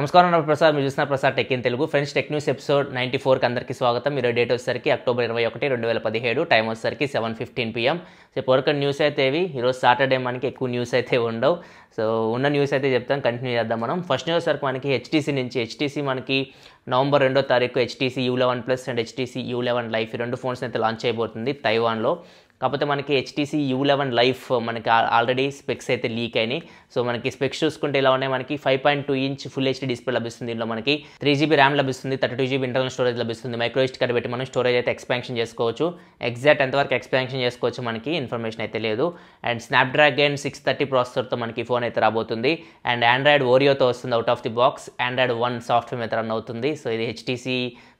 నమస్కారం నా ప్రసాద్. మీరు చూసిన Prasad tech in Telugu. Friends tech news episode ninety ఫోర్కి అందరికీ స్వాగతం. మీరు డేట్ వచ్చేసరికి అక్టోబర్ ఇరవై ఒకటి రెండు వేల పదిహేడు. టైం వచ్చేసరికి సెవెన్ ఫిఫ్టీన్ పిఎం. సో పొరక న్యూస్ అయితే ఇవి ఈరోజు సాటర్డే మనకి ఎక్కువ న్యూస్ అయితే ఉండవు. సో ఉన్న న్యూస్ అయితే చెప్తాం. కంటిన్యూ చేద్దాం మనం. ఫస్ట్ న్యూస్ వరకు మనకి హెచ్టీసీ నుంచి. హెచ్టీసీ మనకి నవంబర్ రెండో తారీఖు HTC U eleven plus and HTC U eleven life ఈ రెండు ఫోన్స్ అయితే లాంచ్ అయిపోతుంది తైవాన్లో. కాకపోతే మనకి హెచ్టీసీ యూ లెవెన్ లైఫ్ మనకి ఆల్రెడీ స్పెక్స్ అయితే లీక్ అయినాయి. సో మనకి స్పెక్స్ చూసుకుంటే ఇలా ఉన్నాయి. మనకి five point two inch full HD display లభిస్తుంది దీనిలో మనకి. త్రీ జీబీ ర్యామ్ లభిస్తుంది thirty two GB internal storage లభిస్తుంది. మైక్రో ఎస్ట్ కార్డ్ పెట్టి మనం స్టోరేజ్ అయితే ఎక్స్పాన్షన్ చేసుకోవచ్చు. ఎగ్జాక్ట్ ఎంతవరకు ఎక్స్పాన్షన్ చేసుకోవచ్చు మనకి ఇన్ఫర్మేషన్ అయితే లేదు. అండ్ స్నాప్డ్రాగన్ సిక్స్ థర్టీ ప్రాసెసర్తో మనకి ఫోన్ అయితే రాబోతుంది. అండ్ ఆండ్రాయిడ్ ఓరియోతో వస్తుంది out of the box android one software అయితే రన్ అవుతుంది. సో ఇది హెచ్టీసీ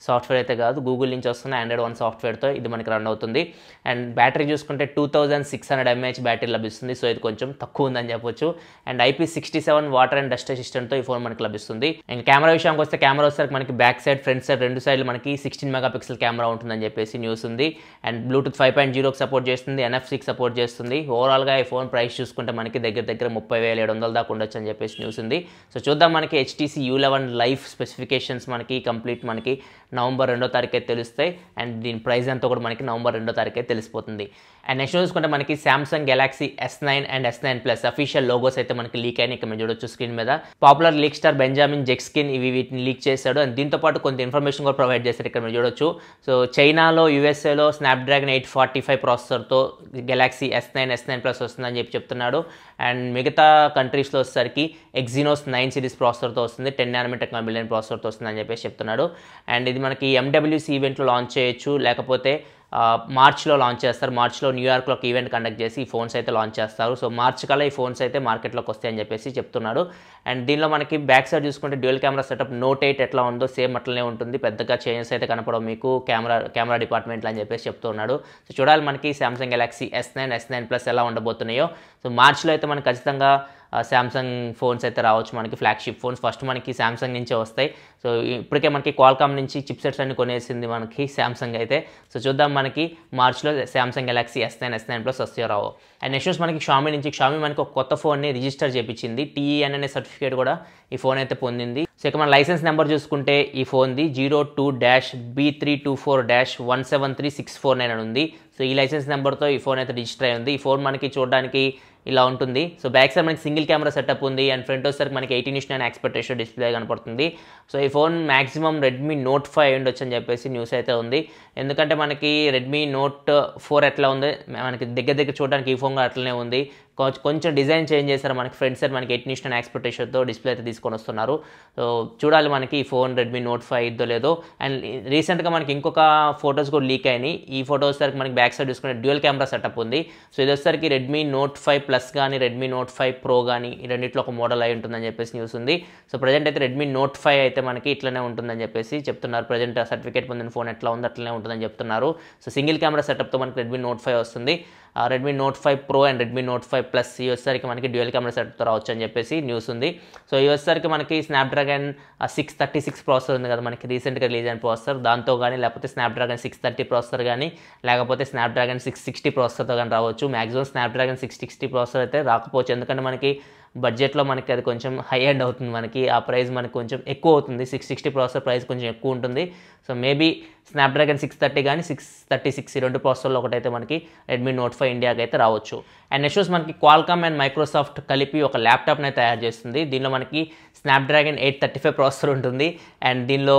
సాఫ్ట్వేర్ అయితే కాదు. గూగుల్ నుంచి వస్తున్న ఆండ్రాయిడ్ వన్ సాఫ్ట్వేర్తో ఇది మనకి రన్ అవుతుంది. అండ్ బ్యాటరీ చూసుకుంటే two thousand six hundred mAh battery లభిస్తుంది. సో ఇది కొంచెం తక్కువ ఉందని చెప్పొచ్చు. And IP sixty seven water and dust అసిస్టెంట్తో ఈ ఫోన్ మనకి లభిస్తుంది. అండ్ కెమెరా విషయానికి వస్తే కెమెరా వచ్చేసరికి మనకి బ్యాక్ సైడ్ ఫ్రంట్ సైడ్ రెండు సైడ్లు మనకి సిక్స్టీన్ మెగా పిక్సెల్ కెమెరా ఉంటుందని చెప్పేసి న్యూస్ ఉంది. అండ్ బ్లూటూత్ ఫైవ్ పాయింట్ జీరోకి సపోర్ట్ చేస్తుంది. ఎన్ఎఫ్సికి సపోర్ట్ చేస్తుంది. ఓవరాల్గా ఈ ఫోన్ ప్రైస్ చూసుకుంటే మనకి దగ్గర దగ్గర ముప్పై వేల ఏడు వందల దాకా ఉండొచ్చు అని చెప్పేసి న్యూస్ ఉంది. సో చూద్దాం మనకి HTC U eleven life specifications మనకి కంప్లీట్ మనకి. నవంబర్ రెండో తారీఖు తెలుస్తాయి. అండ్ దీని ప్రైస్ అంతా కూడా మనకి నవంబర్ రెండో తారీఖు తెలిసిపోతుంది. అండ్ నెక్స్ట్ చూసుకుంటే మనకి Samsung Galaxy S nine and S nine plus official logos అయితే మనకి లీక్ అయినాయి. ఇక్కడ మీరు చూడొచ్చు స్క్రీన్ మీద. Popular leak star Benjamin Geskin ఇవి వీటిని లీక్ చేశాడు. అండ్ దీంతో పాటు కొంత ఇన్ఫర్మేషన్ కూడా ప్రొవైడ్ చేశారు. ఇక్కడ మీరు చూడొచ్చు. సో చైనాలో యూఎస్ఏలో Snapdragon eight forty five ప్రాసెసర్తో Galaxy S nine S nine plus వస్తుందని చెప్పి చెప్తున్నాడు. అండ్ మిగతా కంట్రీస్లో వచ్చేసరికి ఎగ్జినోస్ నైన్ సిరీస్ ప్రాసెసర్తో వస్తుంది. టెన్ నానమీటర్ కంబిలియన్ ప్రాసెసర్తో వస్తుందని చెప్పేసి చెప్తున్నాడు. అండ్ ఇది మనకి ఎండబ్ల్యూసీ ఈవెంట్లో లాంచ్ చేయొచ్చు లేకపోతే మార్చ్లో లాంచ్ చేస్తారు. మార్చ్లో న్యూయార్క్లో ఒక ఈవెంట్ కండక్ట్ చేసి ఈ ఫోన్స్ అయితే లాంచ్ చేస్తారు. సో మార్చ్ కల్లా ఈ ఫోన్స్ అయితే మార్కెట్లోకి వస్తాయని చెప్పేసి చెప్తున్నాడు. అండ్ దీనిలో మనకి బ్యాక్ సైడ్ చూసుకుంటే dual camera setup note eight ఎట్లా ఉందో సేమ్ అట్లనే ఉంటుంది. పెద్దగా చేంజెస్ అయితే కనపడవు మీకు. కెమెరా కెమెరా డిపార్ట్మెంట్లో అని చెప్పేసి చెప్తున్నాడు. సో చూడాలి మనకి Samsung Galaxy S nine S nine plus ఎలా ఉండబోతున్నాయో. సో మార్చ్లో అయితే మనకి ఖచ్చితంగా శాంసంగ్ ఫోన్స్ అయితే రావచ్చు. మనకి ఫ్లాగ్షిప్ ఫోన్స్ ఫస్ట్ మనకి శాంసంగ్ నుంచే వస్తాయి. సో ఇప్పటికే మనకి క్వాల్కామ్ నుంచి చిప్సెట్స్ అన్ని కొనేసింది మనకి శాంసంగ్ అయితే. సో చూద్దాం మనకి మార్చ్లో Samsung Galaxy S nine S nine plus వస్తాయో రావు. అండ్ నెక్స్ట్ మనకి షామీ నుంచి షామీ మనకి ఒక కొత్త ఫోన్ని రిజిస్టర్ చేయించింది టీఈఎన్ అనే సర్టిఫికేట్ కూడా ఈ ఫోన్ అయితే పొందింది. సో ఇక మన లైసెన్స్ నెంబర్ చూసుకుంటే ఈ ఫోన్ది zero two dash B three two four dash one seven three six four nine అని ఉంది. సో ఈ లైసెన్స్ నెంబర్తో ఈ ఫోన్ అయితే రిజిస్టర్ అయి ఉంది ఈ ఫోన్ మనకి చూడడానికి ఇలా ఉంటుంది. సో బ్యాక్ సైడ్ మనకి సింగిల్ కెమెరా సెటప్ ఉంది అండ్ ఫ్రంట్ వచ్చేసరికి మనకి eighteen ish nine expectation display కనపడుతుంది. సో ఈ phone maximum Redmi Note five ఉండొచ్చు అని చెప్పేసి న్యూస్ అయితే ఉంది. ఎందుకంటే మనకి రెడ్మీ నోట్ ఫోర్ ఎట్లా ఉంది? మనకి దగ్గర దగ్గర చూడడానికి ఈ ఫోన్ అట్లనే ఉంది. కొంచెం డిజైన్ చేంజ్ చేశారు మనకి ఫ్రంట్ సైడ్ మనకి ఎయిట్ నిషన్ ఎక్స్పెక్టేషన్తో డిస్ప్లే అయితే తీసుకొని వస్తున్నారు. సో చూడాలి మనకి ఈ ఫోన్ రెడ్మీ నోట్ ఫైవ్ ఇద్దో లేదో. అండ్ రీసెంట్గా మనకి ఇంకొక ఫొటోస్ కూడా లీక్ అయినాయి. ఈ ఫోటోస్ సరికి మనకి బ్యాక్ సైడ్ చూసుకునే డ్యూయల్ కెమెరా సెటప్ ఉంది. సో ఇది వచ్చేసరికి రెడ్మీ నోట్ ఫైవ్ ప్లస్ కానీ రెడ్మీ నోట్ ఫైవ్ ప్రో కానీ ఈ రెండిట్లో ఒక మోడల్ అయి ఉంటుందని చెప్పేసి న్యూస్ ఉంది. సో ప్రజెంట్ అయితే రెడ్మీ నోట్ ఫైవ్ అయితే మనకి ఇట్లనే ఉంటుందని చెప్పేసి చెప్తున్నారు. ప్రజెంట్ సర్టిఫికేట్ పొందిన ఫోన్ ఎట్లా ఉంది అట్లనే ఉంటుందని చెప్తున్నారు. సో సింగిల్ కెమెరా సెటప్తో మనకి రెడ్మీ నోట్ ఫైవ్ వస్తుంది. Redmi Note five pro and Redmi Note five plus ఈ వచ్చేసరికి మనకి డ్యూయల్ కెమెరా సెట్తో రావచ్చు అని చెప్పేసి న్యూస్ ఉంది. సో ఈ వచ్చేసరికి మనకి Snapdragon six thirty six processor ఉంది కదా మనకి రీసెంట్గా రిలీజ్ అయిన ప్రాసెసర్ దాంతో కానీ లేకపోతే స్నాప్డ్రాగన్ సిక్స్ థర్టీ ప్రాసెసర్ కానీ లేకపోతే స్నాప్డ్రాగన్ సిక్స్ సిక్స్టీ ప్రాసెసర్తో కానీ రావచ్చు. Maximum Snapdragon six sixty processor అయితే రాకపోవచ్చు. ఎందుకంటే మనకి బడ్జెట్లో మనకి అది కొంచెం హై ఎండ్ అవుతుంది మనకి. ఆ ప్రైస్ మనకి కొంచెం ఎక్కువ అవుతుంది. సిక్స్ సిక్స్టీ ప్రాసెసర్ ప్రైస్ కొంచెం ఎక్కువ ఉంటుంది. So maybe Snapdragon six thirty కానీ సిక్స్ థర్టీ సిక్స్ ఈ రెండు ప్రాసెసర్లో ఒకటైతే మనకి రెడ్మీ నోట్ ఫైవ్ ఇండియాకి అయితే రావచ్చు అండ్ నెక్స్ట్ మనకి క్వాల్కామ్ అండ్ మైక్రోసాఫ్ట్ కలిపి ఒక ల్యాప్టాప్ని తయారు చేస్తుంది. దీనిలో మనకి Snapdragon eight thirty five processor ఉంటుంది. అండ్ దీనిలో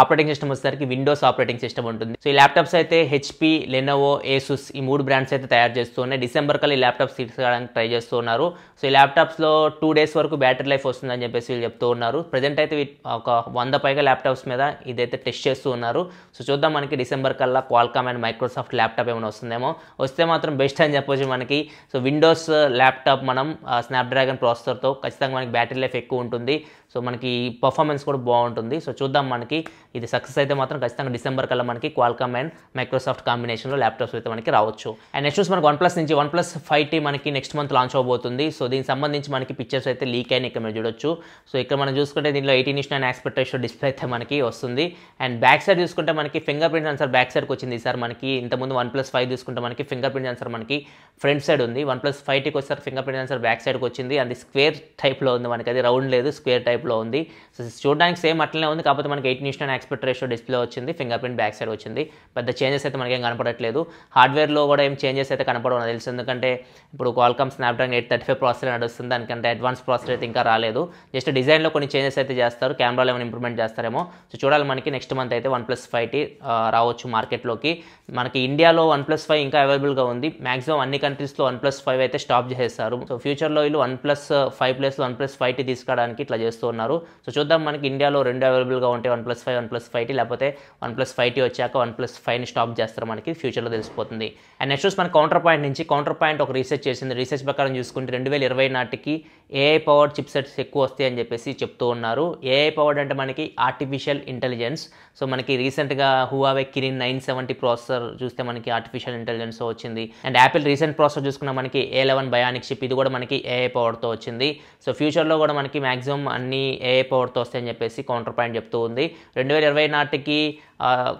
ఆపరేటింగ్ సిస్టమ్ వచ్చేసరికి విండోస్ ఆపరేటింగ్ సిస్టమ్ ఉంటుంది. సో ఈ ల్యాప్టాప్స్ అయితే హెచ్పి లెనోవో ఏసుస్ ఈ మూడు బ్రాండ్స్ అయితే తయారు చేస్తూ ఉన్నాయి. డిసెంబర్ కల్లా ఈ ల్యాప్టాప్స్ తీసుకోవడానికి ట్రై చేస్తూ ఉన్నారు. సో ఈ ల్యాప్టాప్స్లో టూ డేస్ వరకు బ్యాటరీ లైఫ్ వస్తుందని చెప్పేసి వీళ్ళు చెప్తూ ఉన్నారు. ప్రజెంట్ అయితే ఒక వంద పైగా ల్యాప్టాప్స్ మీద ఇదైతే టెస్ట్ చేస్తూ ఉన్నారు. సో చూద్దాం మనకి డిసెంబర్ కల్లా క్వాల్కామ్ అండ్ మైక్రోసాఫ్ట్ ల్యాప్టాప్ ఏమైనా వస్తుందేమో. వస్తే మాత్రం బెస్ట్ అని చెప్పొచ్చు మనకి. సో విండోస్ ల్యాప్టాప్ మనం uh, స్నాప్డ్రాగన్ ప్రాసెసర్తో ఖచ్చితంగా మనకి బ్యాటరీ లైఫ్ ఎక్కువ ఉంటుంది. సో మనకి పర్ఫార్మెన్స్ కూడా బాగుంటుంది. సో చూద్దాం మనకి. ఇది సక్సెస్ అయితే మాత్రం ఖచ్చితంగా డిసెంబర్ కల్లా మనకి క్వాల్కామ్ అండ్ మైక్రోసాఫ్ట్ కాంబినేషన్లో ల్యాప్టాప్స్ అయితే మనకి రావచ్చు. అండ్ నెక్స్ట్ మనకి వన్ ప్లస్ నుంచి. వన్ ప్లస్ ఫైవ్ టీ మనకి నెక్స్ట్ మంత్ లాంచ్ అవబోతుంది. సో దీనికి సంబంధించి మనకి పిక్చర్స్ అయితే లీక్ అయిన ఇక్కడ మీరు చూడొచ్చు. సో ఇక్కడ మనం చూసుకుంటే దీనిలో ఎయిటీన్ ఇష్ నైన్ ఎక్స్పెక్టేషన్ డిస్ప్లే అయితే మనకి వస్తుంది. అండ్ బ్యాక్ సైడ్ చూసుకుంటే మనకి మనకి ఫింగర్ ప్రింట్ సెన్సర్ బ్యాక్ సైడ్కి వచ్చింది సార్ మనకి. ఇంతకుముందు వన్ ప్లస్ ఫైవ్ తీసుకుంటే మనకి ఫింగర్ ప్రింట్ సెన్సర్ మనకి ఫ్రంట్ సైడ్ ఉంది. వన్ ప్లస్ ఫైవ్ టీకి వచ్చేసరికి ఫింగర్ ప్రింట్ సెన్సర్ బ్యాక్ సైడ్కి వచ్చింది. అది స్క్వేర్ టైప్లో ఉంది మనకి. అది రౌండ్ లేదు స్క్వేర్ టైప్లో ఉంది. సో చూడడానికి సేమ్ అట్లనే ఉంది. కాకపోతే మనకి ఎయిట్ నిషన్ ఎక్స్పెక్ట్ రేషియో డిస్ప్లే వచ్చింది. ఫింగర్ ప్రింట్ బ్యాక్ సైడ్ వచ్చింది. పెద్ద చేంజెస్ అయితే మనకేం కనపడట్లేదు. హార్డ్వేర్లో కూడా ఏం చేంజెస్ అయితే కనపడవు తెలుసు. ఎందుకంటే ఇప్పుడు Qualcomm Snapdragon eight thirty five processor నడుస్తుంది. దానికంటే అడ్వాన్స్ ప్రాసెసర్ అయితే ఇంకా రాలేదు. జస్ట్ డిజైన్లో కొన్ని చేంజెస్ అయితే చేస్తారు. కెమెరాలో ఏమైనా ఇంప్రూవ్మెంట్ చేస్తారేమో. సో చూడాలి మనకి నెక్స్ట్ మంత్ అయితే వన్ ప్లస్ ఫైవ్ టీ రావచ్చు మార్కెట్లోకి. మనకి ఇండియాలో వన్ ప్లస్ ఫైవ్ ఇంకా అవైలబుల్గా ఉంది. మాక్సిమం అన్ని కంట్రీస్లో వన్ ప్లస్ ఫైవ్ అయితే స్టాప్ చేసేస్తారు. సో ఫ్యూచర్లో వీళ్ళు OnePlus five plus OnePlus five T తీసుకోవడానికి ఇట్లా చేస్తూ ఉన్నారు. సో చూద్దాం మనకి ఇండియాలో రెండు అవైలబుల్గా ఉంటాయి OnePlus five OnePlus five T లేకపోతే వన్ ప్లస్ ఫైవ్ టీ వచ్చాక వన్ ప్లస్ ఫైవ్ని స్టాప్ చేస్తారు మనకి ఫ్యూచర్లో తెలిసిపోతుంది. అండ్ నెక్స్ట్ మన కౌంటర్ పాయింట్ నుంచి కౌంటర్ పాయింట్ ఒక రీసెర్చ్ చేసింది. రీసెర్చ్ ప్రకారం చూసుకుంటే రెండు వేల ఇరవై నాటికి ఏఐ పవర్డ్ చిప్సెట్స్ ఎక్కువ వస్తాయి అని చెప్పేసి చెప్తూ ఉన్నారు. ఏఐ పవర్డ్ అంటే మనకి ఆర్టిఫిషియల్ ఇంటెలిజెన్స్ సో మనకి రీసెంట్గా Huawei Kirin nine seventy processor చూస్తే మనకి ఆర్టిఫిషియల్ ఇంటెలిజెన్స్ వచ్చింది. అండ్ యాపిల్ రీసెంట్ ప్రాసెసర్ చూసుకున్న మనకి ఏ లెవెన్ బయానిక్ చిప్ ఇది కూడా మనకి ఏఐ పవర్తో వచ్చింది. సో ఫ్యూచర్లో కూడా మనకి మ్యాక్సిమం అన్ని ఏఐ పవర్తో వస్తాయని చెప్పేసి కౌంటర్ పాయింట్ చెప్తూ ఉంది. రెండు వేల ఇరవై నాటికి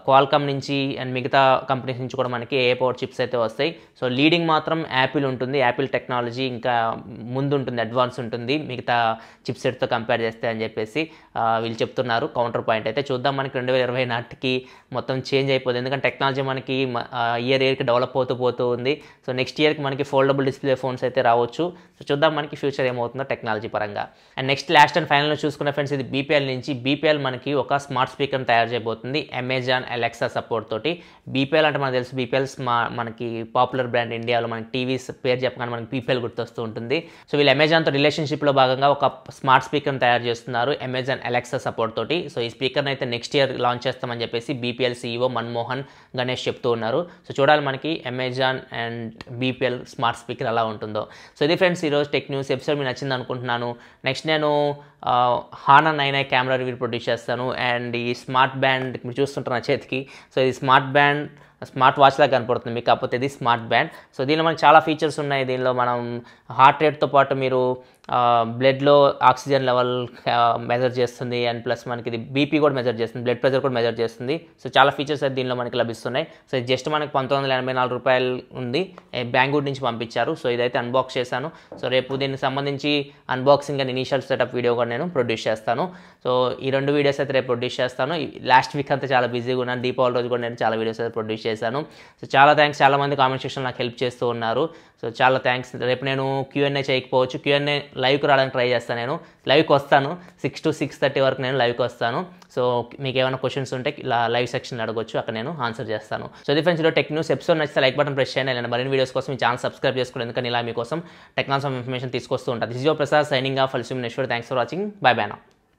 క్వాల్కమ్ నుంచి అండ్ మిగతా కంపెనీస్ నుంచి కూడా మనకి ఏ పవర్ చిప్స్ అయితే వస్తాయి. సో లీడింగ్ మాత్రం యాపిల్ ఉంటుంది. యాపిల్ టెక్నాలజీ ఇంకా ముందు ఉంటుంది అడ్వాన్స్ ఉంటుంది. మిగతా చిప్ సెట్తో కంపేర్ చేస్తే అని చెప్పేసి వీళ్ళు చెప్తున్నారు. కౌంటర్ పాయింట్ అయితే చూద్దాం. మనకి రెండు వేల ఇరవై నాటికి మొత్తం చేంజ్ అయిపోతుంది ఎందుకంటే టెక్నాలజీ మనకి ఇయర్ ఇయర్కి డెవలప్ అవుతూ పోతూ ఉంది. సో నెక్స్ట్ ఇయర్కి మనకి ఫోల్డబుల్ డిస్ప్లే ఫోన్స్ అయితే రావచ్చు. సో చూద్దాం మనకి ఫ్యూచర్ ఏమవుతుందో టెక్నాలజీ పరంగా. అండ్ నెక్స్ట్ లాస్ట్ అండ్ ఫైనల్లో చూసుకున్న ఫ్రెండ్స్ ఇది బీపీఎల్ నుంచి బీపీఎల్ మనకి ఒక స్మార్ట్ స్పీకర్ని తయారు చేయబోతుంది. అమెజాన్ అలెక్సా సపోర్ట్ తోటి. బీపీఎల్ అంటే మనకు తెలుసు బీపీఎల్ స్మా మనకి పాపులర్ బ్రాండ్ ఇండియాలో మనకి టీవీస్ పేరు చెప్పగానే మనకి బీపీఎల్ గుర్తొస్తూ ఉంటుంది. సో వీళ్ళు అమెజాన్తో రిలేషన్షిప్లో భాగంగా ఒక స్మార్ట్ స్పీకర్ని తయారు చేస్తున్నారు అమెజాన్ అలెక్సా సపోర్ట్ తోటి. సో ఈ స్పీకర్ని అయితే నెక్స్ట్ ఇయర్ లాంచ్ చేస్తామని చెప్పేసి బీపీఎల్ సీఈఓ మన్మోహన్ గణేష్ చెప్తూ ఉన్నారు. సో చూడాలి మనకి Amazon and BPL smart speaker ఎలా ఉంటుందో. సో ఇది ఫ్రెండ్స్ ఈరోజు టెక్ న్యూస్ ఎపిసోడ్ మీకు నచ్చింది అనుకుంటున్నాను. నెక్స్ట్ నేను Honor nine i camera review produce చేస్తాను. అండ్ ఈ స్మార్ట్ బ్యాండ్ మీరు చూస్తుంటారు నా చేతికి. సో ఇది స్మార్ట్ బ్యాండ్ స్మార్ట్ వాచ్ లాగా కనపడుతుంది మీకు. కాకపోతే ఇది స్మార్ట్ బ్యాండ్ సో దీనిలో మనకి చాలా ఫీచర్స్ ఉన్నాయి. దీనిలో మనం హార్ట్ రేట్తో పాటు మీరు బ్లడ్లో ఆక్సిజన్ లెవెల్ మెజర్ చేస్తుంది అండ్ ప్లస్ మనకి ఇది బీపీ కూడా మెజర్ చేస్తుంది బ్లడ్ ప్రెషర్ కూడా మెజర్ చేస్తుంది. సో చాలా ఫీచర్స్ అయితే దీనిలో మనకి లభిస్తున్నాయి. సో ఇది జస్ట్ మనకి పంతొమ్మిది వందల ఎనభై నాలుగు రూపాయలు ఉంది. బెంగళూరు నుంచి పంపించారు. సో ఇదైతే అన్బాక్స్ చేశాను. సో రేపు దీనికి సంబంధించి unboxing and initial setup video కూడా నేను ప్రొడ్యూస్ చేస్తాను. సో ఈ రెండు వీడియోస్ అయితే రేపు ప్రొడ్యూస్ చేస్తాను. లాస్ట్ వీక్ అంతా చాలా బిజీగా ఉన్నాను. దీపావళి రోజు కూడా నేను చాలా వీడియోస్ అయితే ప్రొడ్యూస్ చేశాను. సో చాలా థ్యాంక్స్ చాలామంది కామెంట్ సెక్షన్ నాకు హెల్ప్ చేస్తూ ఉన్నారు. సో చాలా థ్యాంక్స్ రేపు నేను క్యూఎన్ఏ చేయకపోవచ్చు. క్యూఎన్ఏ లైవ్కి రావడానికి ట్రై చేస్తాను నేను. లైవ్కి వస్తాను. సిక్స్ టు సిక్స్ థర్టీ వరకు నేను లైవ్కి వస్తాను. సో మీకు ఏమైనా క్వశ్చన్స్ ఉంటే ఇలా లైవ్ సెక్షన్ అడగొచ్చు. అక్కడ నేను ఆన్సర్ చేస్తాను. సో ఇది ఫ్రెండ్స్ టెక్ న్యూస్ ఎపిసోడ్ నచ్చితే లైక్ బటన్ ప్రెస్ చేయండి. నేను మరిన్ని వీడియోస్ కోసం మీ ఛానల్ సబ్స్క్రైబ్ చేసుకోండి. ఎందుకంటే ఇలా మీకోసం టెక్నాలజీ ఇన్ఫర్మేషన్ తీసుకొస్తూ ఉంటాను this Prasad signing off అల్సిమ్ next thanks for watching bye bye నా